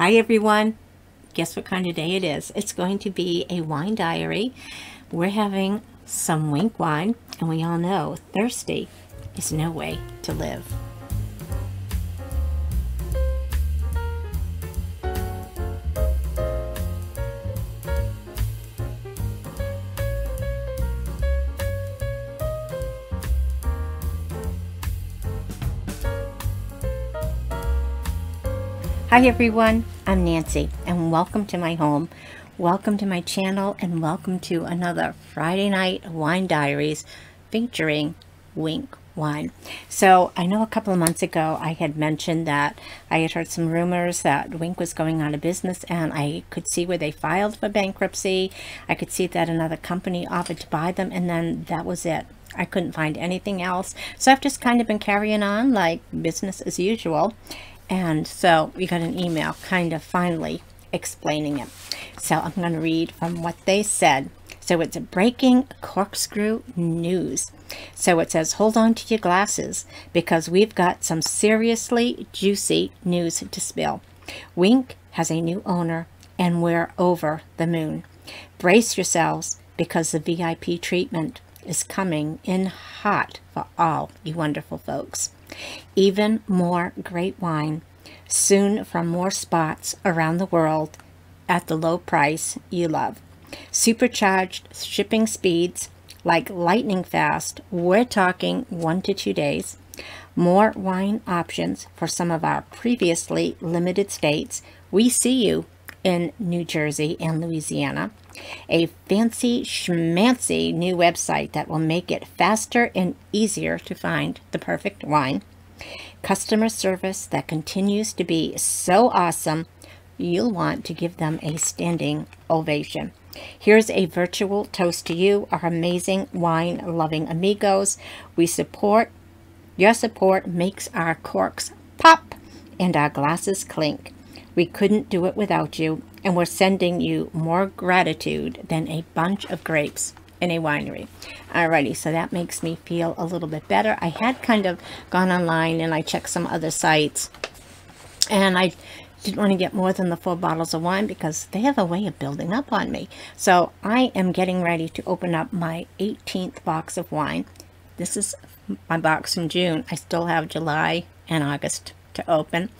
Hi everyone. Guess what kind of day it is? It's going to be a wine diary. We're having some Winc wine, and we all know thirsty is no way to live. Hi everyone, I'm Nancy and welcome to my home. Welcome to my channel and welcome to another Friday Night Wine Diaries featuring Winc Wine. So I know a couple of months ago I had mentioned that I had heard some rumors that Winc was going out of business and I could see where they filed for bankruptcy. I could see that another company offered to buy them and then that was it. I couldn't find anything else. So I've just kind of been carrying on like business as usual. And so we got an email kind of finally explaining it. So I'm going to read from what they said. So it's a breaking corkscrew news. So it says, hold on to your glasses because we've got some seriously juicy news to spill. Winc has a new owner and we're over the moon. Brace yourselves because the VIP treatment is coming in hot for all you wonderful folks. Even more great wine, soon from more spots around the world at the low price you love. Supercharged shipping speeds like lightning fast, we're talking one to two days. More wine options for some of our previously limited states. We see you in New Jersey and Louisiana. A fancy schmancy new website that will make it faster and easier to find the perfect wine. Customer service that continues to be so awesome, you'll want to give them a standing ovation. Here's a virtual toast to you, our amazing wine-loving amigos. We support, your support makes our corks pop and our glasses clink. We couldn't do it without you, and we're sending you more gratitude than a bunch of grapes in a winery. Alrighty, so that makes me feel a little bit better. I had kind of gone online and I checked some other sites, and I didn't want to get more than the four bottles of wine because they have a way of building up on me. So I am getting ready to open up my 18th box of wine. This is my box from June. I still have July and August to open.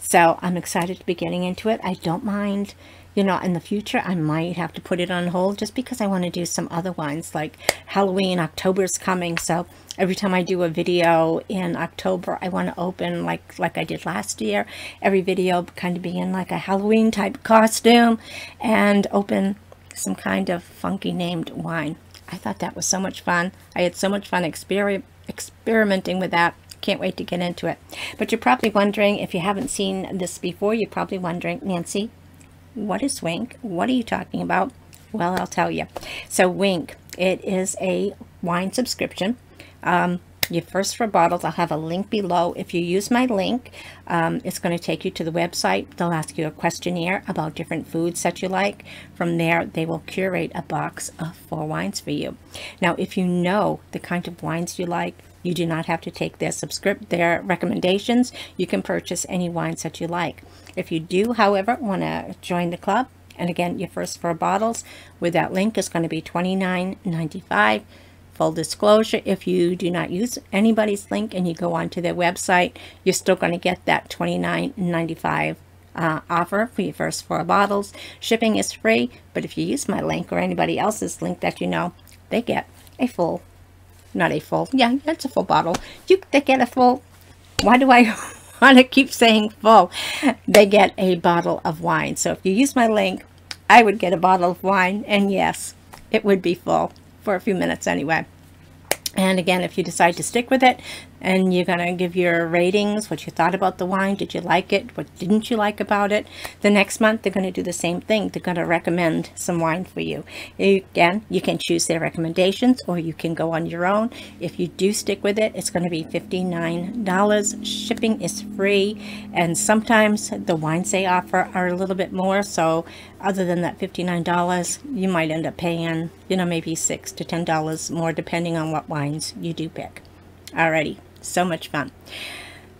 So I'm excited to be getting into it. I don't mind, you know, in the future, I might have to put it on hold just because I want to do some other ones like Halloween, October's coming. So every time I do a video in October, I want to open like, like I did last year. Every video kind of be in like a Halloween type costume and open some kind of funky named wine. I thought that was so much fun. I had so much fun exper experimenting with that. Can't wait to get into it. But you're probably wondering, if you haven't seen this before, you're probably wondering, Nancy, what is Winc? What are you talking about? Well, I'll tell you. So Winc, it is a wine subscription. Um, your first four bottles, I'll have a link below. If you use my link, um, it's going to take you to the website. They'll ask you a questionnaire about different foods that you like. From there, they will curate a box of four wines for you. Now, if you know the kind of wines you like, you do not have to take their subscript their recommendations. You can purchase any wines that you like. If you do, however, want to join the club, and again, your first four bottles with that link is going to be $29.95. Full disclosure, if you do not use anybody's link and you go onto their website, you're still going to get that $29.95 uh, offer for your first four bottles. Shipping is free, but if you use my link or anybody else's link that you know, they get a full not a full. Yeah, that's a full bottle. You they get a full. Why do I want to keep saying full? They get a bottle of wine. So if you use my link, I would get a bottle of wine. And yes, it would be full for a few minutes anyway. And again, if you decide to stick with it and you're going to give your ratings, what you thought about the wine, did you like it, what didn't you like about it, the next month they're going to do the same thing. They're going to recommend some wine for you. Again, you can choose their recommendations or you can go on your own. If you do stick with it, it's going to be $59. Shipping is free and sometimes the wines they offer are a little bit more. So other than that $59, you might end up paying, you know, maybe 6 to $10 more depending on what wines you do pick. Alrighty, so much fun.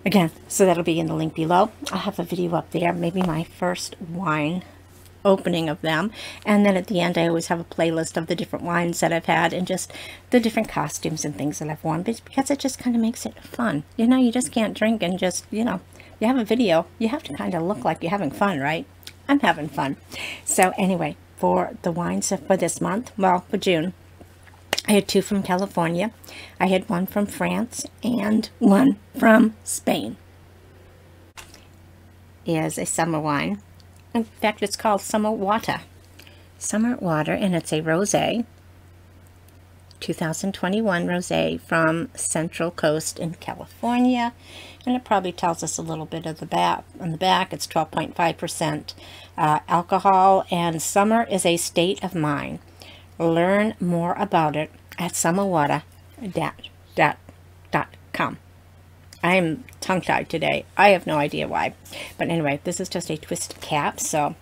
Again, so that'll be in the link below. I'll have a video up there, maybe my first wine opening of them. And then at the end, I always have a playlist of the different wines that I've had and just the different costumes and things that I've worn because it just kind of makes it fun. You know, you just can't drink and just, you know, you have a video, you have to kind of look like you're having fun, right? I'm having fun. So anyway, for the wines for this month, well, for June, I had two from California. I had one from France and one from Spain. Is a summer wine. In fact, it's called Summer Water. Summer Water, and it's a rosé. 2021 rosé from Central Coast in California. And it probably tells us a little bit of the back. On the back, it's 12.5% uh, alcohol, and summer is a state of mind. Learn more about it at summerwater.com. I'm tongue-tied today. I have no idea why. But anyway, this is just a twist cap, so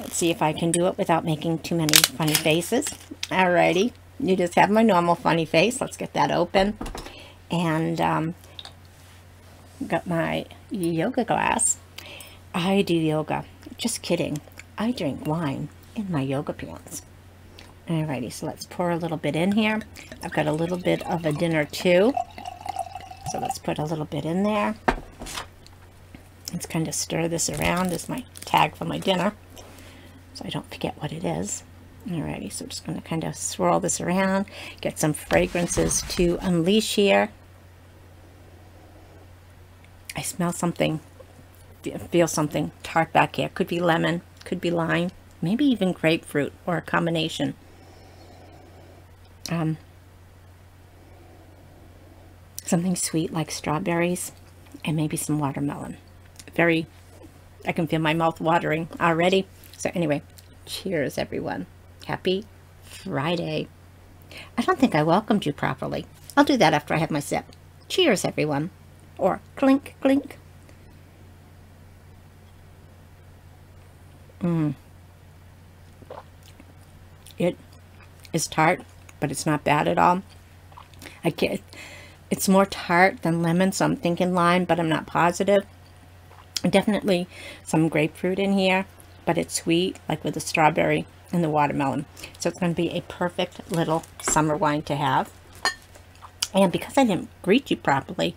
let's see if I can do it without making too many funny faces. Alrighty, you just have my normal funny face. Let's get that open. And um, got my yoga glass. I do yoga. Just kidding. I drink wine in my yoga pants. Alrighty, so let's pour a little bit in here. I've got a little bit of a dinner too. So let's put a little bit in there. Let's kind of stir this around as my tag for my dinner. So I don't forget what it is. Alrighty, so I'm just going to kind of swirl this around. Get some fragrances to unleash here. I smell something, feel something tart back here. Could be lemon, could be lime, maybe even grapefruit or a combination um, something sweet like strawberries and maybe some watermelon. Very, I can feel my mouth watering already. So anyway, cheers everyone. Happy Friday. I don't think I welcomed you properly. I'll do that after I have my sip. Cheers everyone. Or clink, clink. Mmm. It is tart but it's not bad at all. I get it's more tart than lemon, so I'm thinking lime, but I'm not positive. Definitely some grapefruit in here, but it's sweet, like with the strawberry and the watermelon. So it's going to be a perfect little summer wine to have. And because I didn't greet you properly,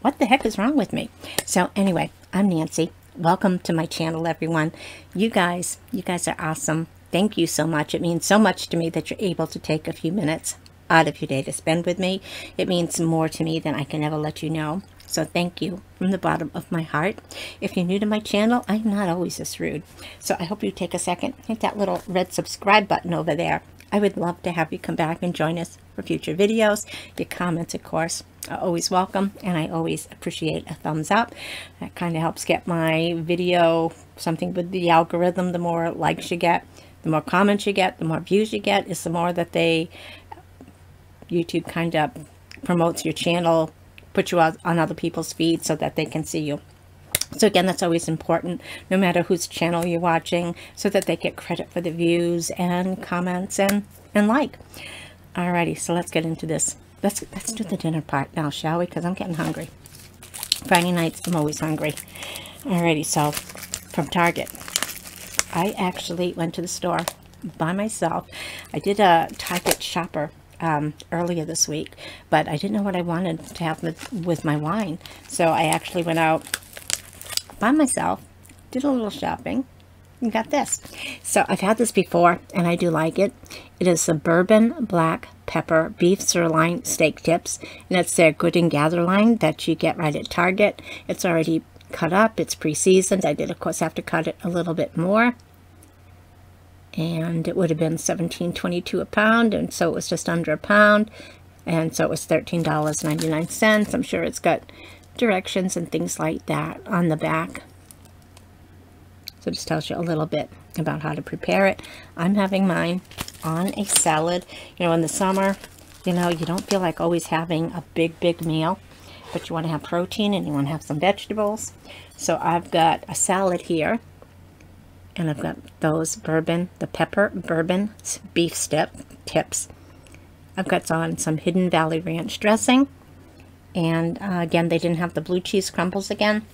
what the heck is wrong with me? So anyway, I'm Nancy. Welcome to my channel, everyone. You guys, you guys are awesome. Thank you so much. It means so much to me that you're able to take a few minutes out of your day to spend with me. It means more to me than I can ever let you know. So thank you from the bottom of my heart. If you're new to my channel, I'm not always this rude. So I hope you take a second, hit that little red subscribe button over there. I would love to have you come back and join us for future videos. Your comments, of course, are always welcome, and I always appreciate a thumbs up. That kind of helps get my video something with the algorithm, the more likes you get the more comments you get, the more views you get, is the more that they, YouTube kind of promotes your channel, put you on other people's feeds so that they can see you. So again, that's always important, no matter whose channel you're watching, so that they get credit for the views and comments and, and like. Alrighty, so let's get into this. Let's, let's do the dinner part now, shall we? Because I'm getting hungry. Friday nights, I'm always hungry. Alrighty, so from Target. I actually went to the store by myself. I did a Target shopper um, earlier this week, but I didn't know what I wanted to have with, with my wine. So I actually went out by myself, did a little shopping, and got this. So I've had this before, and I do like it. It is the Bourbon Black Pepper Beef Sirloin Steak Tips, and it's their Good and Gather line that you get right at Target. It's already cut up. It's pre-seasoned. I did, of course, have to cut it a little bit more. And it would have been $17.22 a pound, and so it was just under a pound. And so it was $13.99. I'm sure it's got directions and things like that on the back. So it just tells you a little bit about how to prepare it. I'm having mine on a salad. You know, in the summer, you know, you don't feel like always having a big, big meal but you want to have protein and you want to have some vegetables. So I've got a salad here, and I've got those bourbon, the pepper bourbon beef step tips. I've got on some Hidden Valley Ranch dressing, And uh, again, they didn't have the blue cheese crumbles again.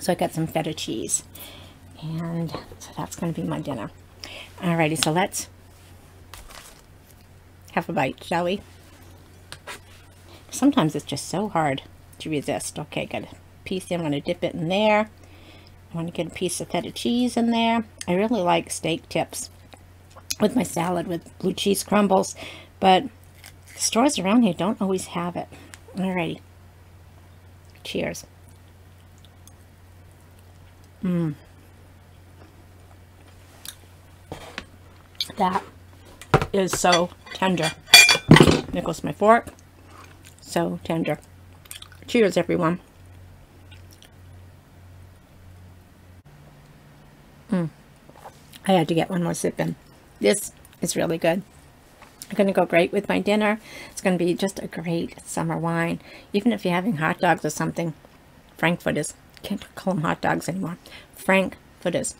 So I got some feta cheese. And so that's going to be my dinner. Alrighty, so let's have a bite, shall we? Sometimes it's just so hard to resist. Okay, got a piece I'm going to dip it in there. I want to get a piece of feta cheese in there. I really like steak tips with my salad with blue cheese crumbles, but stores around here don't always have it. Alrighty. Cheers. Mmm. That is so tender. Goes my fork. So tender. Cheers, everyone. Mm. I had to get one more sip in. This is really good. Going to go great with my dinner. It's going to be just a great summer wine. Even if you're having hot dogs or something. Frankfurters. Can't call them hot dogs anymore. Frankfurters.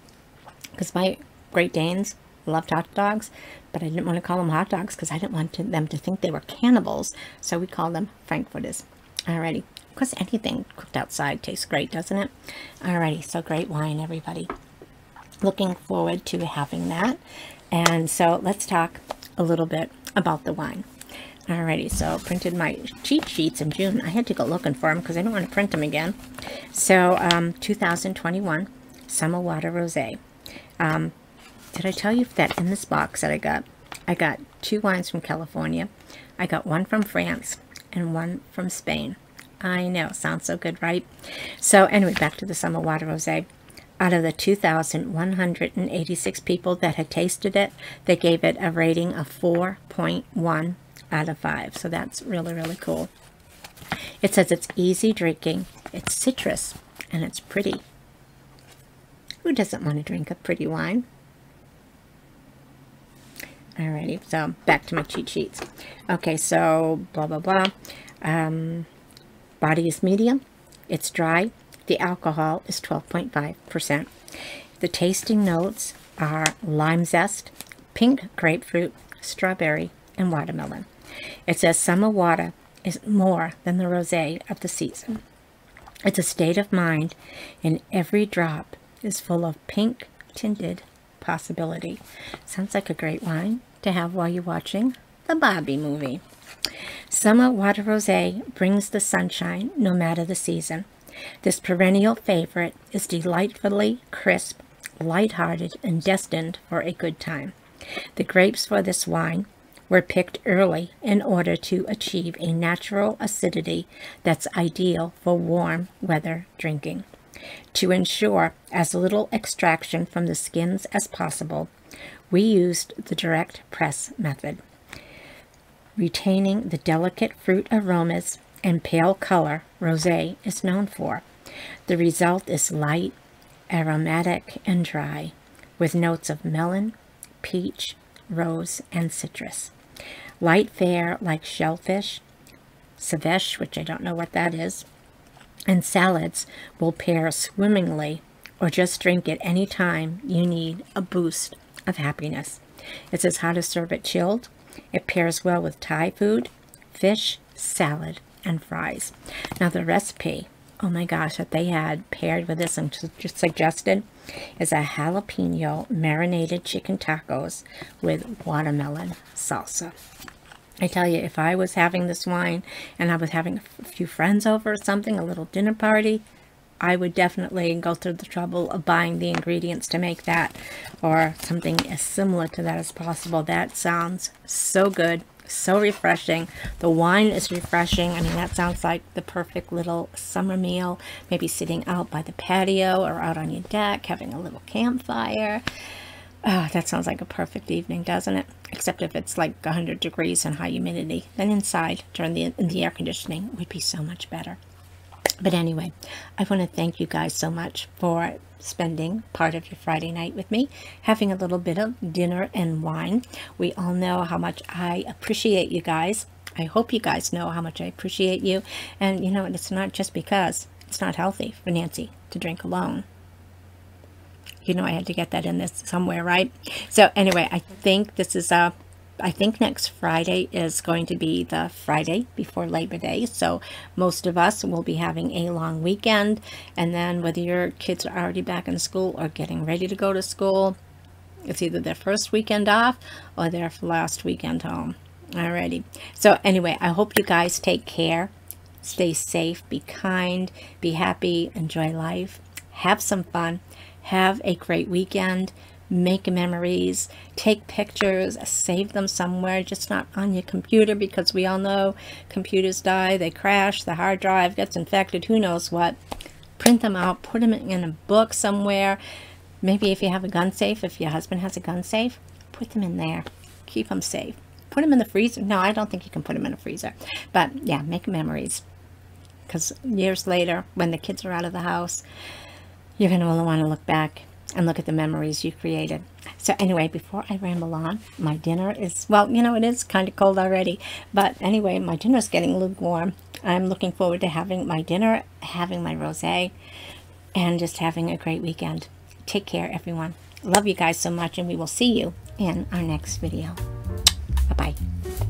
Because my Great Danes loved hot dogs, but I didn't want to call them hot dogs because I didn't want to, them to think they were cannibals. So we call them Frankfurters. Alrighty. Of course, anything cooked outside tastes great, doesn't it? Alrighty, so great wine, everybody. Looking forward to having that. And so let's talk a little bit about the wine. Alrighty, so printed my cheat sheets in June. I had to go looking for them because I don't want to print them again. So, um, 2021 Summer Water Rosé. Um, did I tell you that in this box that I got, I got two wines from California. I got one from France and one from Spain. I know, sounds so good, right? So anyway, back to the Summer Water Rosé. Out of the 2,186 people that had tasted it, they gave it a rating of 4.1 out of 5. So that's really, really cool. It says it's easy drinking, it's citrus, and it's pretty. Who doesn't want to drink a pretty wine? Alrighty, so back to my cheat sheets. Okay, so blah, blah, blah. Um, body is medium. It's dry. The alcohol is 12.5%. The tasting notes are lime zest, pink grapefruit, strawberry, and watermelon. It says summer water is more than the rosé of the season. It's a state of mind, and every drop is full of pink tinted possibility. Sounds like a great wine to have while you're watching the Barbie movie. Summer Water Rosé brings the sunshine no matter the season. This perennial favorite is delightfully crisp, light-hearted, and destined for a good time. The grapes for this wine were picked early in order to achieve a natural acidity that's ideal for warm weather drinking. To ensure as little extraction from the skins as possible, we used the direct press method, retaining the delicate fruit aromas and pale color rosé is known for. The result is light, aromatic, and dry, with notes of melon, peach, rose, and citrus. Light fare like shellfish, ceviche, which I don't know what that is, and salads will pair swimmingly or just drink it any time you need a boost of happiness. It says how to serve it chilled. It pairs well with Thai food, fish, salad, and fries. Now the recipe, oh my gosh, that they had paired with this and just suggested is a jalapeno marinated chicken tacos with watermelon salsa. I tell you, if I was having this wine and I was having a few friends over or something, a little dinner party, I would definitely go through the trouble of buying the ingredients to make that or something as similar to that as possible. That sounds so good so refreshing. The wine is refreshing. I mean, that sounds like the perfect little summer meal. Maybe sitting out by the patio or out on your deck, having a little campfire. Oh, that sounds like a perfect evening, doesn't it? Except if it's like 100 degrees and high humidity. Then inside, during the, in the air conditioning, would be so much better. But anyway, I want to thank you guys so much for spending part of your Friday night with me, having a little bit of dinner and wine. We all know how much I appreciate you guys. I hope you guys know how much I appreciate you. And, you know, it's not just because it's not healthy for Nancy to drink alone. You know, I had to get that in this somewhere, right? So anyway, I think this is a I think next Friday is going to be the Friday before Labor Day. So most of us will be having a long weekend. And then whether your kids are already back in school or getting ready to go to school, it's either their first weekend off or their last weekend home. Alrighty. So anyway, I hope you guys take care. Stay safe, be kind, be happy, enjoy life, have some fun, have a great weekend make memories, take pictures, save them somewhere, just not on your computer because we all know computers die, they crash, the hard drive gets infected, who knows what. Print them out, put them in a book somewhere. Maybe if you have a gun safe, if your husband has a gun safe, put them in there. Keep them safe. Put them in the freezer. No, I don't think you can put them in a freezer. But yeah, make memories. Because years later, when the kids are out of the house, you're going to want to look back and look at the memories you created. So anyway, before I ramble on, my dinner is, well, you know, it is kind of cold already. But anyway, my dinner is getting lukewarm. I'm looking forward to having my dinner, having my rosé, and just having a great weekend. Take care, everyone. Love you guys so much, and we will see you in our next video. Bye-bye.